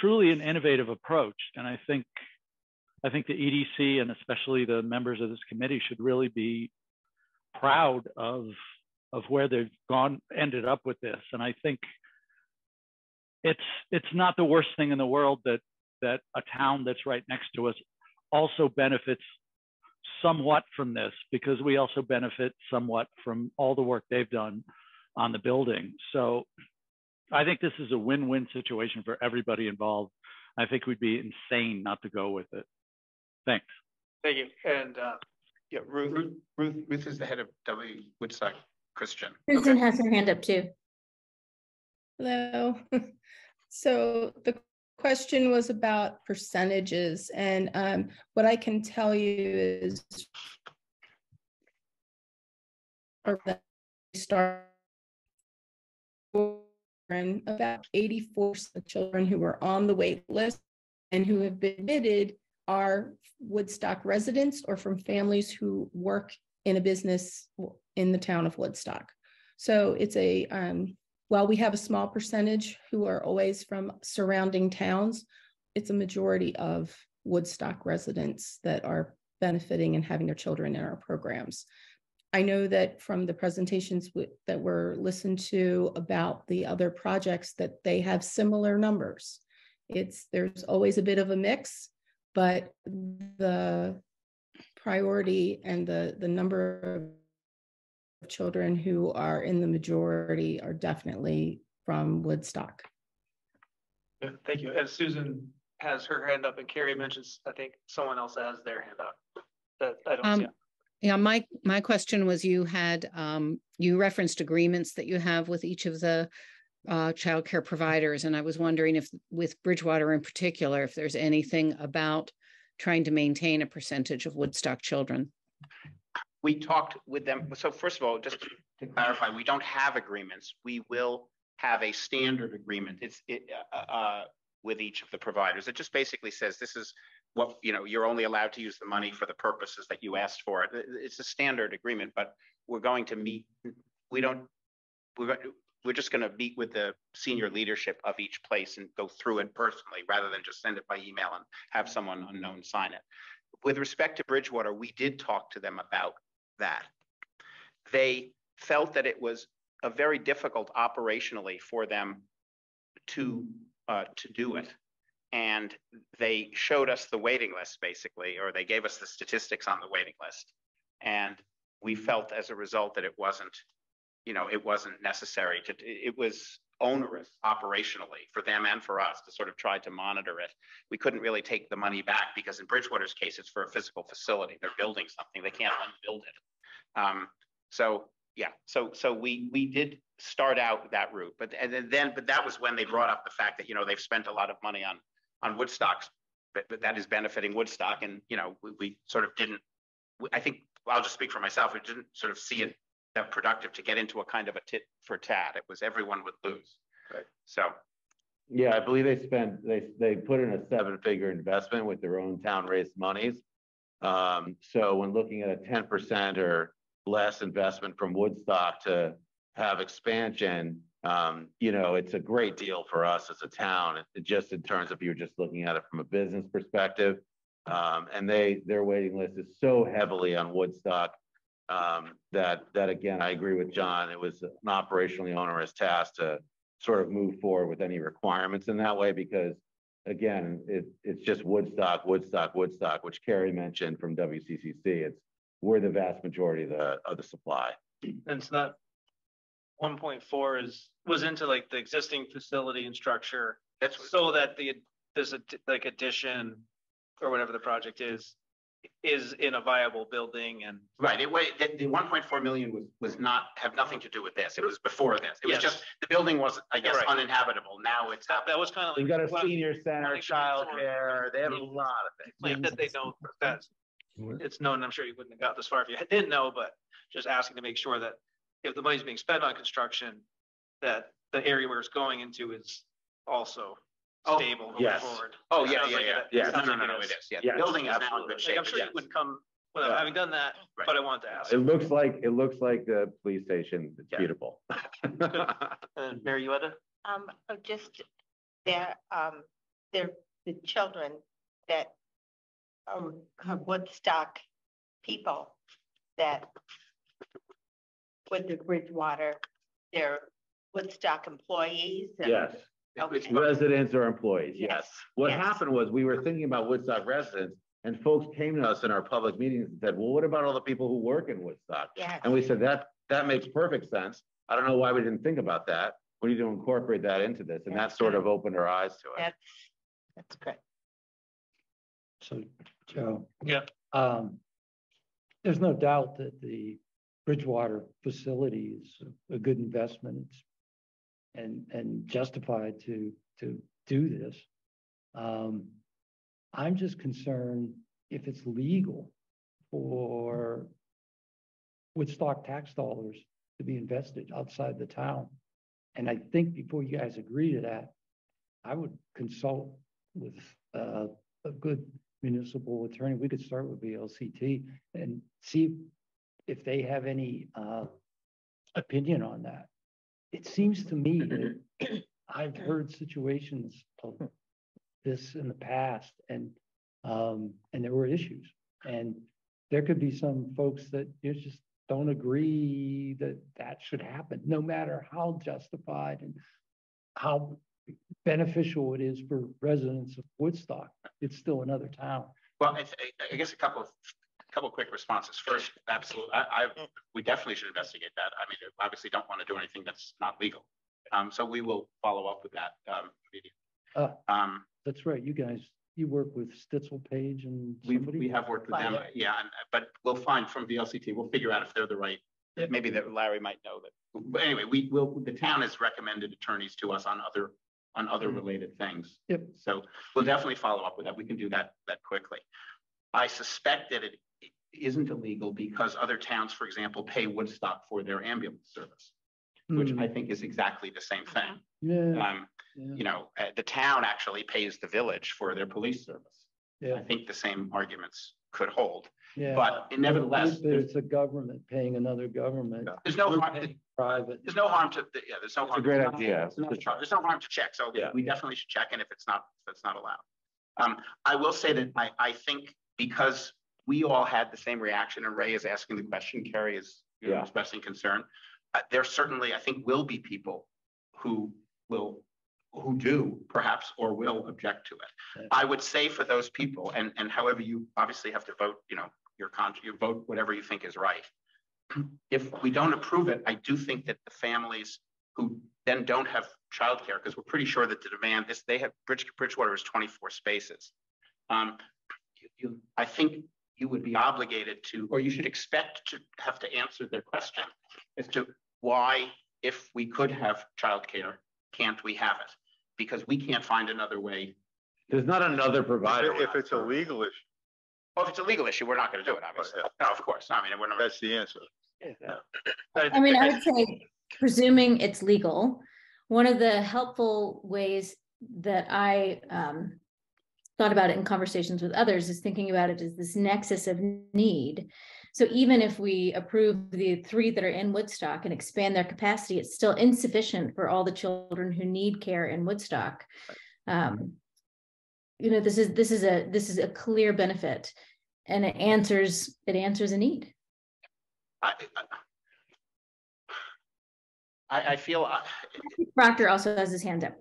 truly an innovative approach, and I think I think the EDC and especially the members of this committee should really be proud of of where they've gone ended up with this. And i think it's it's not the worst thing in the world that that a town that's right next to us also benefits somewhat from this because we also benefit somewhat from all the work they've done on the building. So i think this is a win-win situation for everybody involved. I think we'd be insane not to go with it thanks Thank you. And uh, Yeah, Ruth, Ruth, Ruth is the head of W Woodstock Christian. Susan has her hand up too. Hello. So the question was about percentages and um, what I can tell you is we start and about 84 of children who are on the wait list and who have been admitted are Woodstock residents or from families who work in a business in the town of Woodstock. So it's a, um, while we have a small percentage who are always from surrounding towns, it's a majority of Woodstock residents that are benefiting and having their children in our programs. I know that from the presentations that were listened to about the other projects that they have similar numbers. It's, there's always a bit of a mix, but the priority and the, the number of children who are in the majority are definitely from Woodstock. thank you. And Susan has her hand up and Carrie mentions, I think someone else has their hand up. That I don't see. Um, Yeah, my, my question was you had, um, you referenced agreements that you have with each of the uh, childcare providers, and I was wondering if with Bridgewater in particular, if there's anything about trying to maintain a percentage of Woodstock children. We talked with them. So first of all, just to clarify, we don't have agreements. We will have a standard agreement. It's it, uh, uh, with each of the providers. It just basically says this is what, you know, you're only allowed to use the money for the purposes that you asked for. It- It's a standard agreement, but we're going to meet, we don't, we're, we're just gonna meet with the senior leadership of each place and go through it personally, rather than just send it by email and have someone unknown sign it. With respect to Bridgewater, we did talk to them about that. They felt that it was a very difficult operationally for them to, uh, to do it. And they showed us the waiting list, basically, or they gave us the statistics on the waiting list. And we felt as a result that it wasn't, you know, it wasn't necessary to, it was onerous operationally for them and for us to sort of try to monitor it. We couldn't really take the money back because in Bridgewater's case, it's for a physical facility. They're building something. They can't unbuild it. Um, so, yeah, so, so we, we did start out that route, but, and then- but that was when they brought up the fact that, you know, they've spent a lot of money on, on Woodstocks, but, but that is benefiting Woodstock and, you know, we, we sort of didn't, I think, I'll just speak for myself, we didn't sort of see it that productive to get into a kind of a tit for tat. It was everyone would lose. Right. So, Yeah, I believe they spent, they, they put in a seven-figure investment with their own town-raised monies. Um, so when looking at a ten percent or less investment from Woodstock to have expansion, um, you know, it's a great deal for us as a town, it- just in terms of you're just looking at it from a business perspective. Um, and they, their waiting list is so heavily on Woodstock, um, that, that again, I agree with John, it was an operationally onerous task to sort of move forward with any requirements in that way, because again, it, it's just Woodstock, Woodstock, Woodstock, which Kerry mentioned from WCCC. It's, we're the vast majority of the, of the supply. And so that One point four is, was into like the existing facility and structure, that's, so that the, there's a, like addition. Or whatever the project is, is in a viable building and. right, it wa, the, the one point four million was, was not, have nothing to do with this. It was before this. It was Yes. just, the building was, I guess, Right. uninhabitable. Now it's. That, that was kind of like. We've got a well, senior center, like- childcare, they have a lot of things. Like that they don't, that's, it's known, I'm sure you wouldn't have got this far if you didn't know, but just asking to make sure that if the money's being spent on construction, that the area where it's going into is also Oh, stable going yes. forward. Oh, yeah, yeah, like yeah. it- Yeah. No, no, no, no, it it is. is. Yeah, the building is now in good shape. I'm sure you wouldn't come, without Yeah. having done that, Right. but I wanted to ask. It looks like, it looks like the police station. It's Yeah. beautiful. And Mary, you had a? Um, uh, just, there, um, there, the children that are are Woodstock people that with the Bridgewater, they're Woodstock employees. and- Yes, Okay. residents or employees, yes. Yes, What yes. happened was, we were thinking about Woodstock residents, and folks came to us in our public meetings and said, well, what about all the people who work in Woodstock? Yes. And we said, that, that makes perfect sense. I don't know why we didn't think about that. We need to incorporate that into this, and that sort of opened our eyes to it. That's, that's good. So, Joe. Yeah. Um, there's no doubt that the Bridgewater facility is a- a good investment. It's and, and justified to, to do this. Um, I'm just concerned if it's legal for Woodstock tax dollars to be invested outside the town. And I think before you guys agree to that, I would consult with, uh, a good municipal attorney. We could start with VLCT and see if they have any, uh, opinion on that. It seems to me that I've heard situations of this in the past and, um, and there were issues. And there could be some folks that you just don't agree that that should happen, no matter how justified and how beneficial it is for residents of Woodstock. It's still another town. Well, I, I- I guess a couple of, couple of quick responses. First, absolutely, I, I, we definitely should investigate that. I mean, obviously don't want to do anything that's not legal. Um, so we will follow up with that, um, immediately. Uh. Um, That's right. You guys, you work with Stitzel Page and we, somebody? we have worked with them, Right. yeah, and, but we'll find from VLCT, we'll figure out if they're the right, maybe that Larry might know that. But anyway, we will, the town has recommended attorneys to us on other, on other Mhm. related things. Yep. So we'll definitely follow up with that. We can do that, that quickly. I suspect that it isn't illegal because other towns, for example, pay Woodstock for their ambulance service, which Hmm, I think is exactly the same thing. Yeah, Um, yeah. you know, uh, the town actually pays the village for their police service. Yeah. I think the same arguments could hold, Yeah. but nevertheless, But there's, It's a government paying another government. there's no We're harm, paying Private. there's no harm to, yeah, there's no It's a harm. great there's no- idea. There's no, there's no harm to check, so Yeah. we definitely should check, and if it's not, if it's not allowed. Um, I will say that I, I think because we all had the same reaction, and Ray is asking the question, Carrie is you know, Yeah. expressing concern. Uh, there certainly, I think, will be people who will, who do perhaps, or will object to it. I would say for those people, and, and however you obviously have to vote, you know, your con, you vote whatever you think is right. If we don't approve it, I do think that the families who then don't have childcare, because we're pretty sure that the demand is, they have, Bridge, Bridgewater is twenty-four spaces. Um, you- you, I think you would be obligated to, or you should expect to have to answer their question as to why, if we could have childcare, can't we have it? Because we can't find another way. There's not another provider. If it's a legal issue, Well, if it's a legal issue, we're not gonna do it, obviously. yeah. No, of course, I mean, we're not. that's the answer. I mean, I would say, presuming it's legal, one of the helpful ways that I um. Thought about it in conversations with others is thinking about it as this nexus of need. So even if we approve the three that are in Woodstock and expand their capacity, it's still insufficient for all the children who need care in Woodstock. Um. You know, this is, this is a, this is a clear benefit. And it answers, it answers a need. I, I, I feel, uh, Proctor also has his hand up.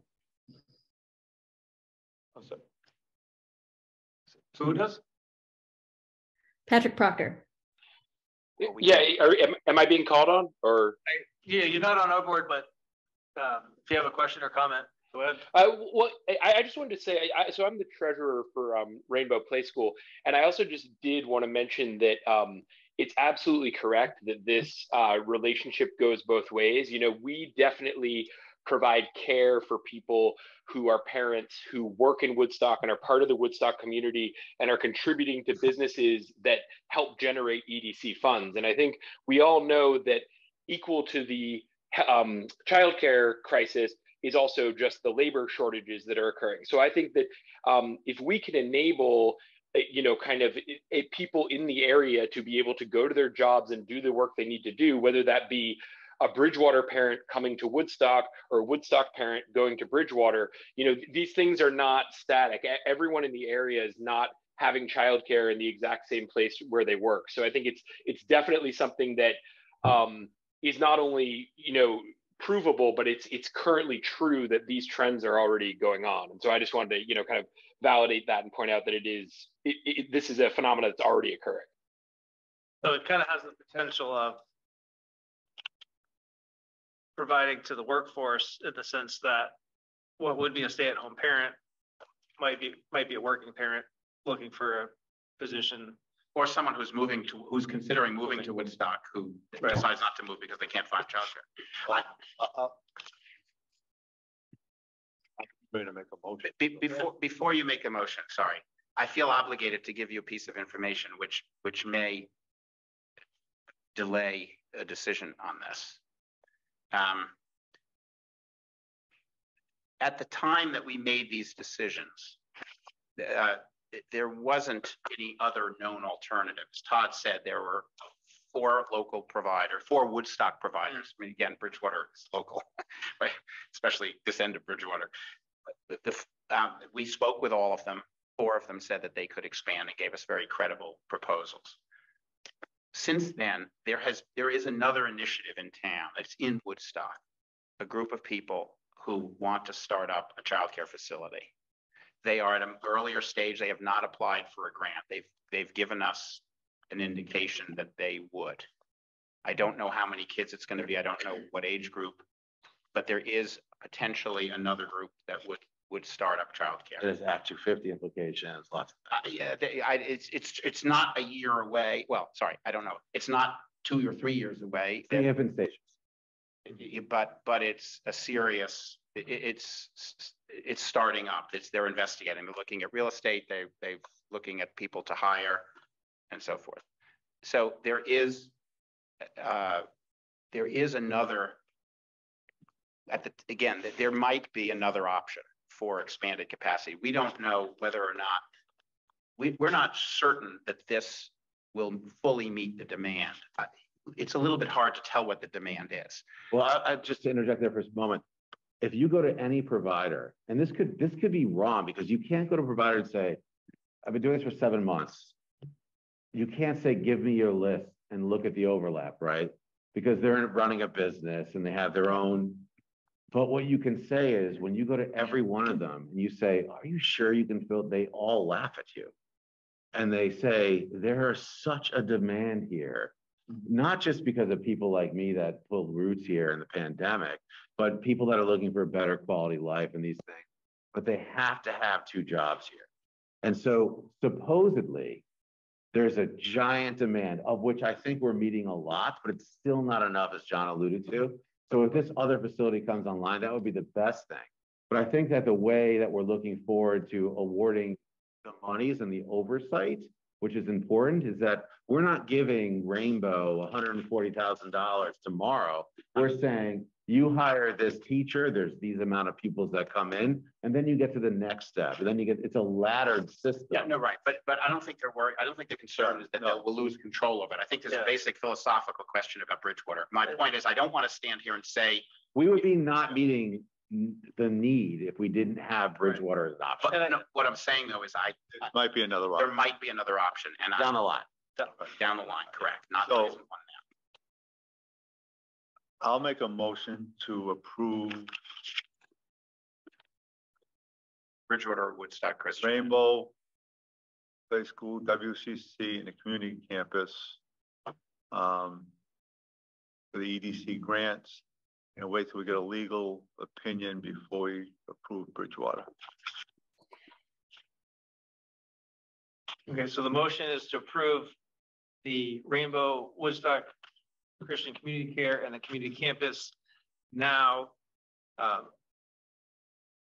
So who does? Patrick Proctor. Yeah, are, am, am I being called on or? Yeah, you're not on our board, but um, if you have a question or comment, go ahead. Uh, well, I, I just wanted to say, I, so I'm the treasurer for um, Rainbow Play School, and I also just did want to mention that um, it's absolutely correct that this uh, relationship goes both ways. You know, we definitely provide care for people who are parents who work in Woodstock and are part of the Woodstock community and are contributing to businesses that help generate EDC funds. And I think we all know that equal to the um, childcare crisis is also just the labor shortages that are occurring. So I think that um, if we can enable uh, you know, kind of a, a people in the area to be able to go to their jobs and do the work they need to do, whether that be a Bridgewater parent coming to Woodstock or a Woodstock parent going to Bridgewater, you know, these things are not static. Everyone in the area is not having childcare in the exact same place where they work. So I think it's it's definitely something that um, is not only you know provable, but it's it's currently true that these trends are already going on. And so I just wanted to you know kind of validate that and point out that it is it, it, this is a phenomenon that's already occurring. So it kind of has the potential of providing to the workforce in the sense that what would be a stay-at-home parent might be, might be a working parent looking for a position. or someone who's moving to, who's considering moving to Woodstock, who Right. decides not to move because they can't find childcare. I- Uh, uh, Ready to make a motion. Be- before, before you make a motion, sorry, I feel obligated to give you a piece of information which, which may delay a decision on this. Um, At the time that we made these decisions, uh, there wasn't any other known alternatives. Todd said there were four local providers, four Woodstock providers. I mean, again, Bridgewater is local, right? Especially this end of Bridgewater. The, um, we spoke with all of them. Four of them said that they could expand and gave us very credible proposals. Since then, there has, there is another initiative in town that's in Woodstock. A group of people who want to start up a childcare facility. They are at an earlier stage. They have not applied for a grant. They've, they've given us an indication that they would. I don't know how many kids it's going to be. I don't know what age group. But there is potentially another group that would, would start up childcare. There's Act two fifty implications, lots. Uh, yeah, they, I, it's, it's, it's not a year away. Well, sorry, I don't know. It's not two or three years away. The infant stations. But, but it's a serious, i- i- it's, it's starting up. It's, they're investigating, they're looking at real estate, they, they've looking at people to hire and so forth. So there is, uh, there is another, at the, again, there might be another option for expanded capacity. We don't know whether or not we, we're not certain that this will fully meet the demand. It's a little bit hard to tell what the demand is. Well, I, I just to interject there for a moment. If you go to any provider, and this could, this could be wrong because you can't go to a provider and say, I've been doing this for seven months. You can't say, give me your list and look at the overlap, right? Because they're running a business and they have their own. But what you can say is when you go to every one of them and you say, are you sure you can fill, they all laugh at you. And they say, there is such a demand here mm-hmm. not just because of people like me that pulled roots here in the pandemic, but people that are looking for a better quality life and these things. But they have to have two jobs here. And so supposedly, there's a giant demand of which I think we're meeting a lot, but it's still not enough, as John alluded to. So if this other facility comes online, that would be the best thing. But I think that the way that we're looking forward to awarding the monies and the oversight which is important, is that we're not giving Rainbow $140,000 tomorrow. We're saying you hire this teacher, there's these amount of pupils that come in, and then you get to the next step. And then you get, it's a laddered system. Yeah, no, right, but, but I don't think they're worried, I don't think the concern is that No. we'll lose control of it. I think there's a basic philosophical question about Bridgewater. My point is, I don't want to stand here and say, We would be not meeting the need if we didn't have Bridgewater as an option but no, what I'm saying though is I, It might be another there option. might be another option and down I, the line. down the line, correct, not, So- I'll make a motion to approve Bridgewater Woodstock Christian. Rainbow Play School, WCC, and the community campus. Um, for the EDC grants, and wait till we get a legal opinion before we approve Bridgewater. Okay, so the motion is to approve the Rainbow Woodstock Christian Community Care and the community campus now. um,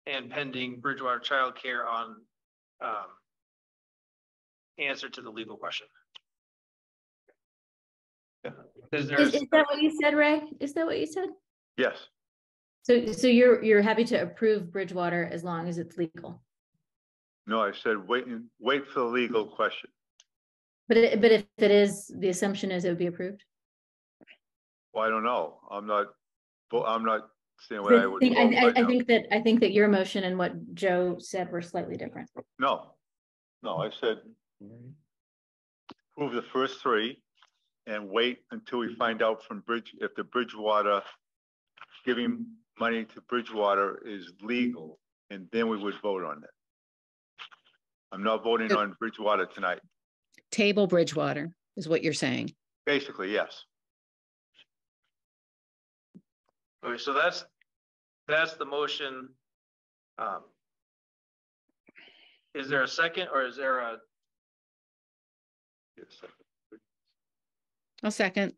And pending Bridgewater childcare on um, answer to the legal question. Is there, Is, is that what you said, Ray? Is that what you said? Yes, So, so you're, you're happy to approve Bridgewater as long as it's legal? no, I said wait, and wait for the legal question. But, it- but if it is, the assumption is it would be approved? Well, I don't know. I'm not, I'm not saying what I would. I, I- right I think that, I think that your motion and what Joe said were slightly different. No, no, I said approve the first three and wait until we find out from Bridge, if the Bridgewater, giving money to Bridgewater is legal, and then we would vote on it. I'm not voting on Bridgewater tonight. Table Bridgewater is what you're saying. Basically, yes. Okay, so that's, that's the motion. Um, Is there a second or is there a. I'll second.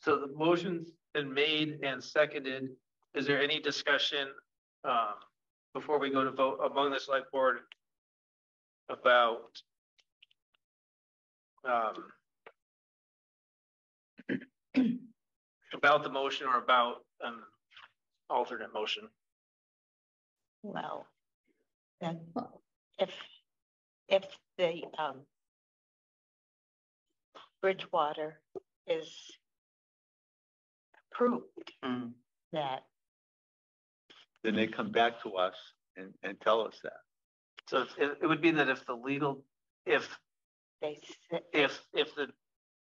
so the motion's been made and seconded. Is there any discussion um, before we go to vote among the select board about um, about the motion or about an alternate motion? Well, then if, if the, um, Bridgewater is approved, that, Then they come back to us and, and tell us that. So if- it, it would be that if the legal, if, they, if, if the,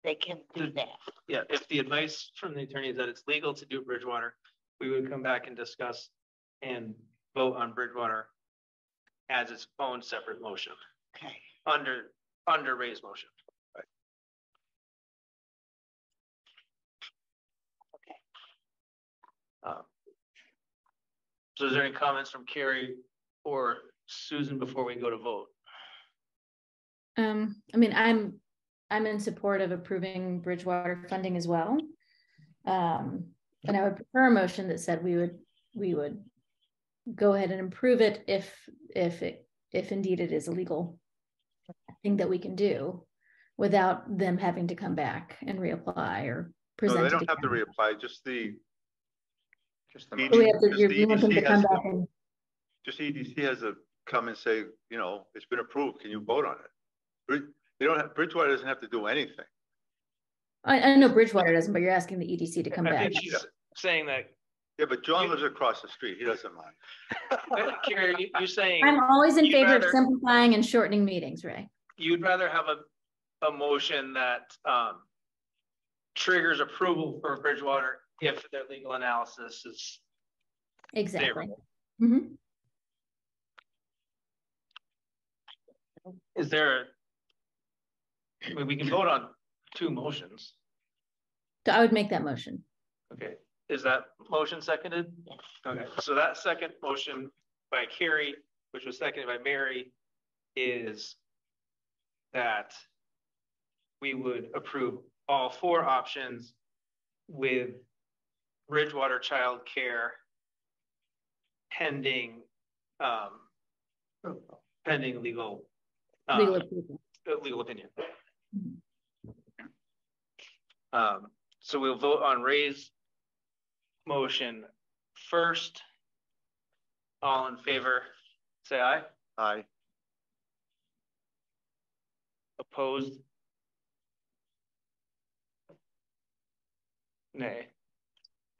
they can do that. yeah, if the advice from the attorney is that it's legal to do Bridgewater, we would come back and discuss and vote on Bridgewater as its own separate motion, Okay. under, under Ray's motion. Okay. Um, So is there any comments from Carrie or Susan before we go to vote? Um, I mean, I'm, I'm in support of approving Bridgewater funding as well. Um, and I would prefer a motion that said we would, we would go ahead and approve it if, if it, if indeed it is a legal thing that we can do without them having to come back and reapply or present. No, present. they don't have to reapply, just the, Just the He we have to, Just you want them to EDC come has back to- and, just EDC has a come and say, you know, it's been approved, can you vote on it? Brid- They don't have, Bridgewater doesn't have to do anything. I, I know Bridgewater doesn't, but you're asking the EDC to come I back. think she's saying that, Yeah, but John lives across the street, he doesn't mind. Carrie, you- you're saying. I'm always in you'd favor of rather- simplifying and shortening meetings, Ray. You'd rather have a, a motion that, um, triggers approval for Bridgewater if their legal analysis is Exactly. favorable. Mhm. Is there, a- I mean, we can vote on two motions. So I would make that motion. Okay, is that motion seconded? Yes. Okay, so that second motion by Carrie, which was seconded by Mary, is that we would approve all four options with Bridgewater Child Care pending, um, pending legal, uh, Legal uh, legal opinion. Um, so we'll vote on Ray's motion first. All in favor, say aye. Aye. Opposed? Nay.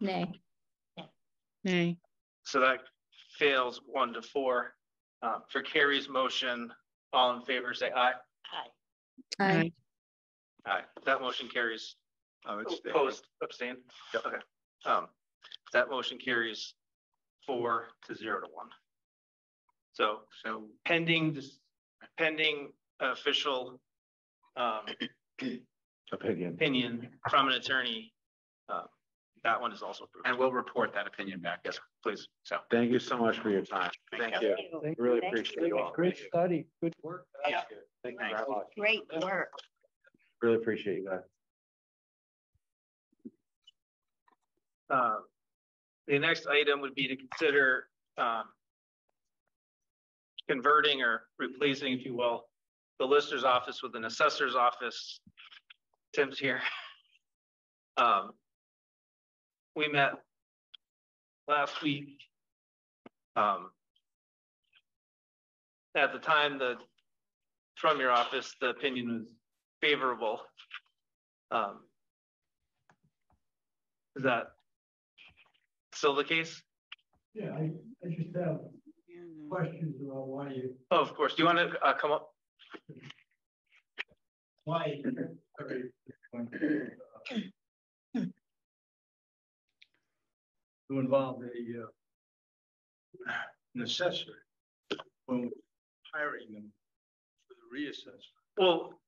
Nay. Nay. So that fails one to four. Uh, for Carrie's motion, all in favor, say aye. Hi. Aye. Aye. That motion carries. I would stay. Opposed, abstain? Yep. Okay. Um, that motion carries four to zero to one. So, so pending, this pending official, um, Opinion. opinion from an attorney, uh, that one is also approved. And we'll report that opinion back. Yes, Please. so. Thank you so much for your time. Thank you. Thank Really Thank appreciate you all. Great study, good work. Yeah. Thank you very much. Great work. Really appreciate you guys. Uh, The next item would be to consider um, converting or replacing, if you will, the lister's office with an assessor's office. Tim's here. Um, We met last week. Um, At the time, the, from your office, the opinion was favorable. Um, Is that still the case? Yeah, I, I just have questions about why you, Oh, of course. Do you want to uh, come up? why. To involve a, uh, an assessor when hiring them for the reassessment. Well,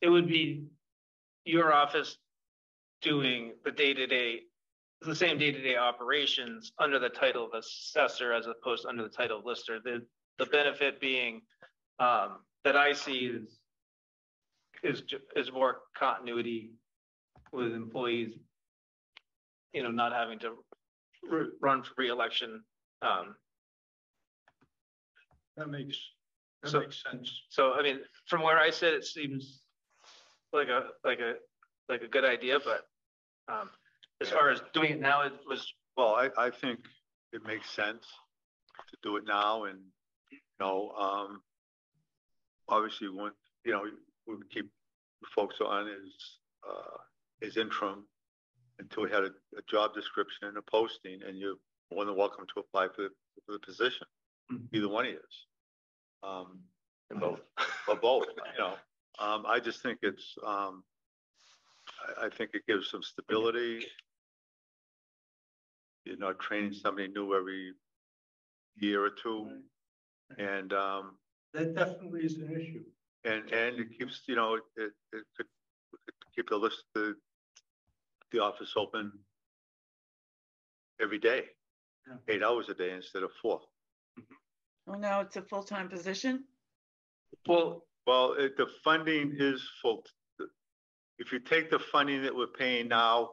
it would be your office doing the day-to-day, the same day-to-day operations under the title of assessor as opposed to under the title of lister. The, the benefit being um, that I see is is, is more continuity with employees, you know, not having to ru- run for reelection. Um, That makes, that So- makes sense. So, I mean, from where I sit, it seems like a, like a, like a good idea, but, um, as far as doing it now, it was, Well, I, I think it makes sense to do it now and, you know, um, obviously, one, you know, we would keep the folks on as, uh, as interim until we had a, a job description and a posting, and you're more than welcome to apply for, the for the position, Mhm. either one of yours. Um, both. or both, you know, um, I just think it's, um, I, I think it gives some stability. You're not training somebody new every year or two, and, um, That definitely is an issue. and, and it keeps, you know, it, it it could it could keep the list, the, the office open every day, eight hours a day instead of four. Oh, no, it's a full-time position? Well, Well, it, the funding is full. If you take the funding that we're paying now,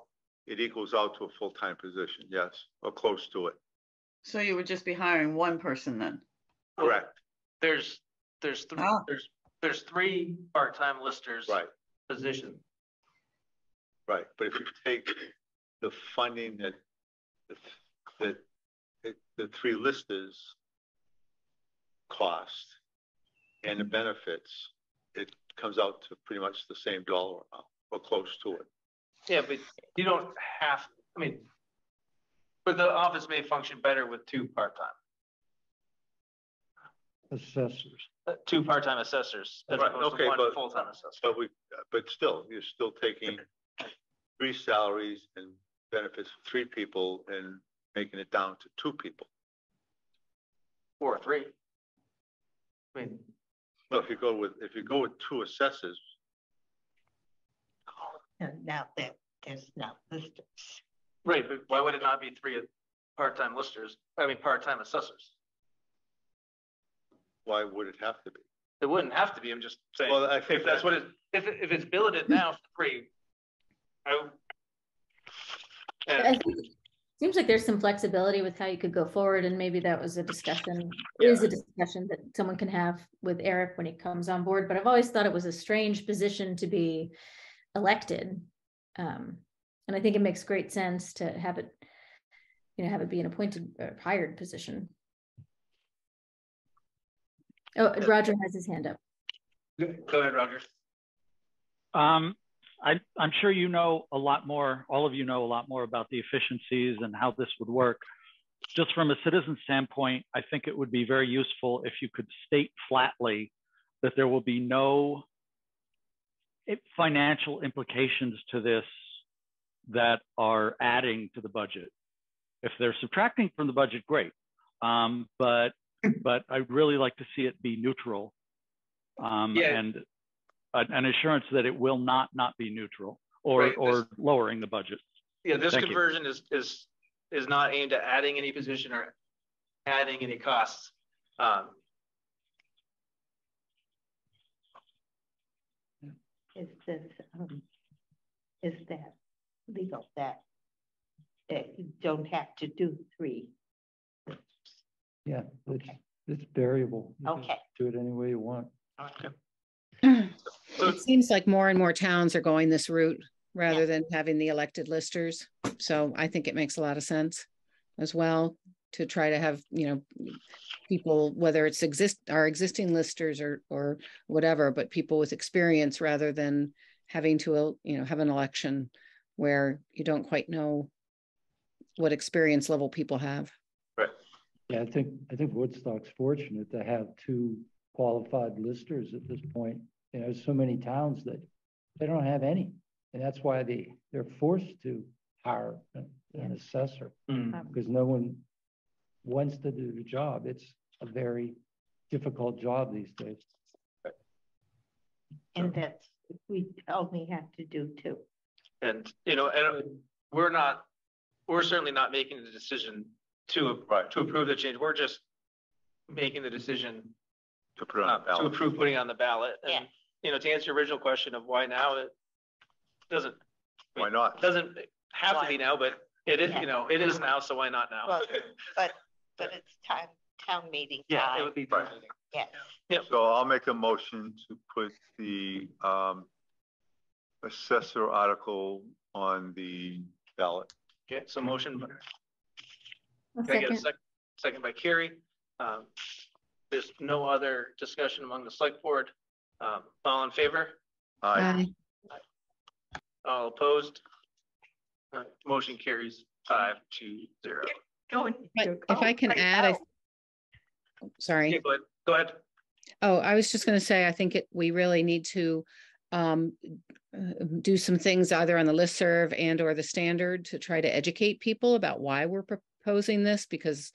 it equals out to a full-time position, yes, or close to it. So you would just be hiring one person then? Correct, there's, there's, three Oh. there's, there's three part-time listers. right, Positions. right. But if you take the funding that, that, that, the three listers cost and the benefits, it comes out to pretty much the same dollar amount or close to it. Yeah, but you don't have, I mean, but the office may function better with two part-time, Assessors. uh, two part-time assessors as Right, opposed to one but- full-time assessor. But we, but still, you're still taking three salaries and benefits for three people and making it down to two people. Four Or three. I mean, Well, if you go with, if you go with two assessors, And now that there's no listers. right, but why would it not be three part-time listers, I mean, part-time assessors? why would it have to be? It wouldn't have to be, I'm just saying, Well, I think if that's what it, if, it- if it's billeted now for free. I. I And, think- Seems like there's some flexibility with how you could go forward and maybe that was a discussion, is a discussion that someone can have with Eric when he comes on board, but I've always thought it was a strange position to be elected. Um, and I think it makes great sense to have it, you know, have it be an appointed, uh, hired position. Oh, Roger has his hand up. go ahead, Roger. Um, I, I'm sure you know a lot more, all of you know a lot more about the efficiencies and how this would work. Just from a citizen standpoint, I think it would be very useful if you could state flatly that there will be no i- financial implications to this that are adding to the budget. If they're subtracting from the budget, great. Um, but but I'd really like to see it be neutral. Um, Yeah. and an, an assurance that it will not not be neutral or Right, or this- lowering the budget. Yeah, this Thank you. conversion is, is, is not aimed at adding any position or adding any costs. Um, Is this, um, is that legal that that you don't have to do three? Yeah, it's, Okay. it's variable. You Okay. Do it any way you want. okay. It seems like more and more towns are going this route rather than having the elected listers. So I think it makes a lot of sense as well to try to have, you know, people, whether it's exist, our existing listers or, or whatever, but people with experience rather than having to, you know, have an election where you don't quite know what experience level people have. Right. Yeah, I think, I think Woodstock's fortunate to have two qualified listers at this point. You know, so many towns that they don't have any. And that's why they, they're forced to hire an an assessor Mm. because no one wants to do the job. It's a very difficult job these days. And that's, we only have to do too. And, you know, and we're not, we're certainly not making the decision to, Right. to approve the change. We're just making the decision To put it uh, on the to ballot. approve putting on the ballot. Yeah. And, you know, to answer your original question of why now, it doesn't, Why not? doesn't have to be now, but it is, Yeah. you know, it is now, so why not now? Well, but, but it's time, town meeting Yeah, it time, would be. Right. yes. So I'll make a motion to put the um assessor article on the ballot. Okay, so motion, by- A can I get a second. second, second by Carrie? Um, There's no other discussion among the select board. Um, all in favor? Aye. All opposed? Uh, Motion carries five to zero. Going But if I can right add, I, out. Sorry. Yeah, Go ahead, go ahead. Oh, I was just gonna say, I think it, we really need to um uh, do some things either on the listserv and or the standard to try to educate people about why we're proposing this because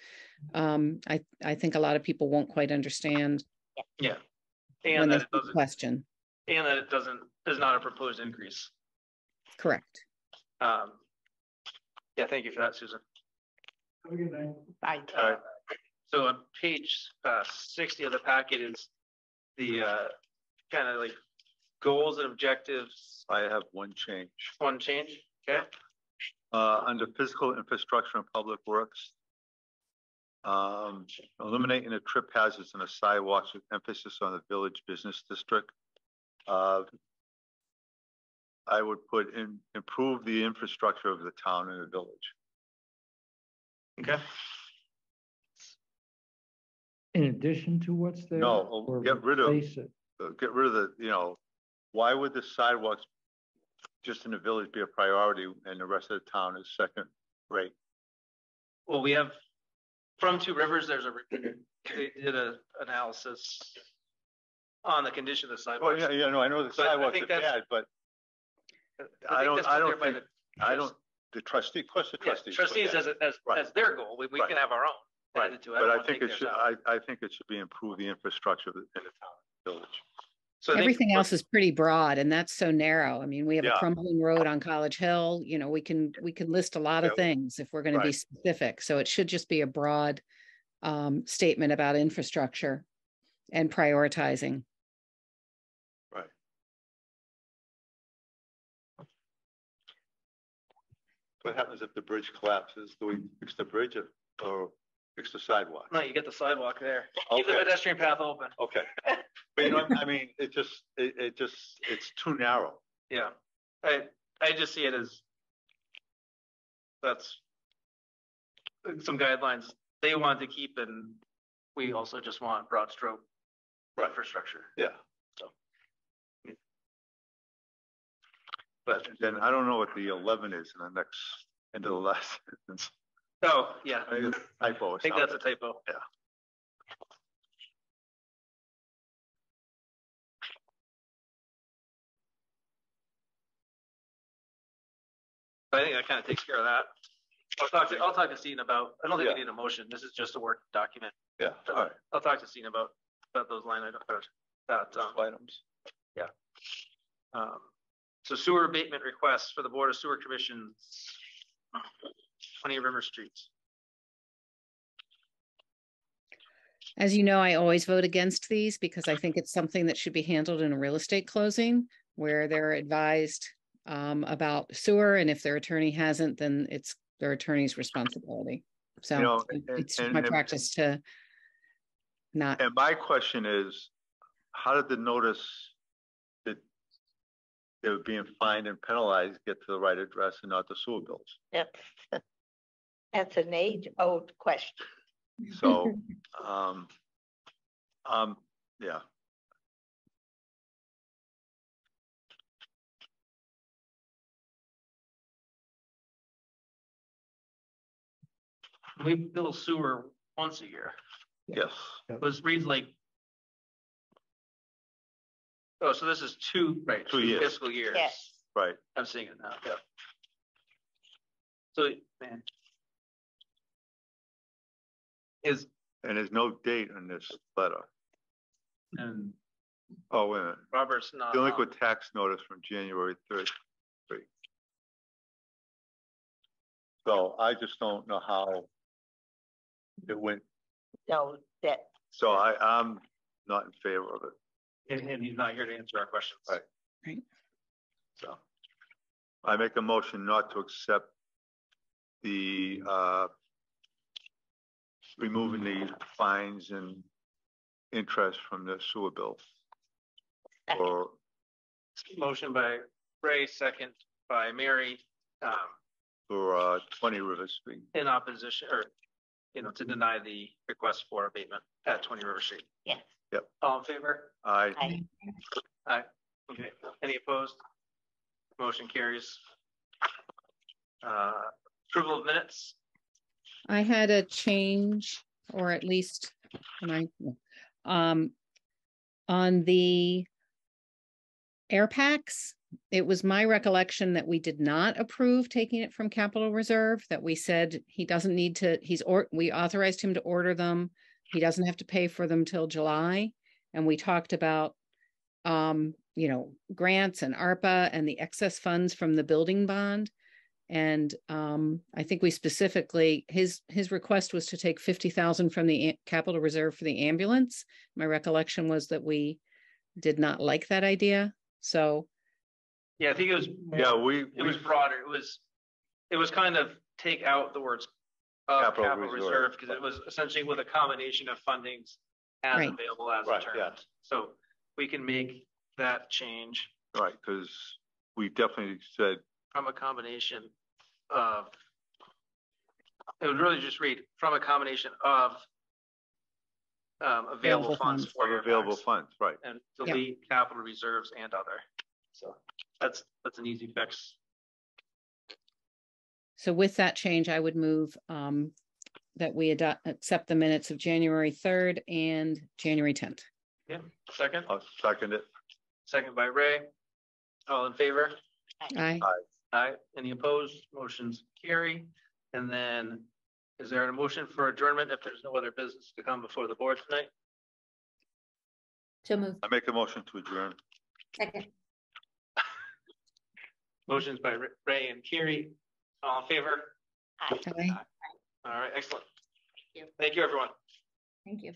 um I I think a lot of people won't quite understand Yeah. And that it a doesn't, question. and that it doesn't, is not a proposed increase. Correct. Um, Yeah, thank you for that, Susan. Have a good night. Bye, All right. So on page uh sixty of the packet is the uh kind of like goals and objectives, I have one change. one change, okay? Uh, under physical infrastructure and public works. Um, eliminating the trip hazards and the sidewalks with emphasis on the village business district. Uh. I would put in, improve the infrastructure of the town and the village. Okay. In addition to what's there? No, or get rid of- replace it? uh, get rid of the, you know, why would the sidewalks just in the village be a priority and the rest of the town is second rate? Well, we have, from Two Rivers, there's a, re- they did a analysis on the condition of the Well, sidewalks. yeah, yeah, no, I know the But I sidewalks think are that's- bad, but I think don't, that's I put there don't by think, the- I don't, the trustee, of course the Yeah, trustees. put Trustees that. as, as, Right. as their goal, we, we Right. can have our own. Right, added to it. but I think it should, I. I think it should be improve the infrastructure in the town, village. So I think Everything what- else is pretty broad and that's so narrow. I mean, we have a crumbling road on College Hill, you know, we can, we can list a lot of things if we're gonna be specific. So it should just be a broad um, statement about infrastructure and prioritizing. Right. What happens if the bridge collapses? Do we fix the bridge or- or fix the sidewalk? No, you get the sidewalk there. Keep the Okay. pedestrian path open. Okay. But you know, I mean, it just, it, it just, it's too narrow. Yeah, I, I just see it as that's some guidelines they want to keep and we also just want broad stroke infrastructure. Yeah. But, Then I don't know what the eleven is in the next, end of the last sentence. Oh, yeah, I think Typo I think that's a typo. Yeah. I think that kind of takes care of that. I'll talk to, I'll talk to about, I don't think we need a motion. This is just a work document. Yeah, all right. I'll talk to Sean about, about those line items, or that, um, items. Yeah. Um, so sewer abatement requests for the Board of Sewer Commissions. Twenty River Streets. As you know, I always vote against these because I think it's something that should be handled in a real estate closing where they're advised um, about sewer, and if their attorney hasn't, then it's their attorney's responsibility. So know, and- it's and- my and- practice to not, And my question is, how did the notice that they were being fined and penalized get to the right address and not the sewer bills? That's, that's an age-old question. So, um, um, yeah, We bill sewer once a year. yes, It was reads like. Oh, so this is two, right? Two years. Fiscal years. Yes, right. I'm seeing it now, yeah. So, man. Is, And there's no date on this letter. and Oh, wait a minute. Robert's not. Delinquent tax notice from January third. So I just don't know how it went. so that, So I, I'm not in favor of it. And, and he's not here to answer our questions. Right. Right. So I make a motion not to accept the, uh, removing the fines and interest from the sewer bill. Or, Motion by Ray, second by Mary, um, for, uh, twenty River Street. in opposition, or, you know, to deny the request for abatement at twenty River Street. yes, Yep. All in favor? I, I, Aye. Okay, any opposed? Motion carries. Uh, approval of minutes, I had a change, or at least, I, um, on the air packs, it was my recollection that we did not approve taking it from capital reserve, that we said he doesn't need to, he's, or, we authorized him to order them. He doesn't have to pay for them till July. And we talked about, um, you know, grants and ARPA and the excess funds from the building bond. And um, I think we specifically, his, his request was to take fifty thousand from the a- capital reserve for the ambulance. My recollection was that we did not like that idea. So, yeah, I think it was. yeah, we, It was broader, it was, it was kind of take out the words of Capital capital reserve. reserve, because it was essentially with a combination of fundings as Right. available as Right, yeah. determined. So we can make that change right, because we definitely said, from a combination of, it would really just read from a combination of um, available Available funds funds. for your available tax. funds, right. And Yeah. delete capital reserves and other. So that's, that's an easy fix. So with that change, I would move um, that we adopt, accept the minutes of January third and January tenth. Yeah, second, I'll second it. second by Ray. All in favor? Aye. Aye. Any opposed? Motions carry. And then is there a motion for adjournment if there's no other business to come before the board tonight? So move. I make a motion to adjourn. Second. Motions by Ray and Kiri. All in favor? Aye. Aye. All right, excellent. Thank you. Thank you, everyone. Thank you.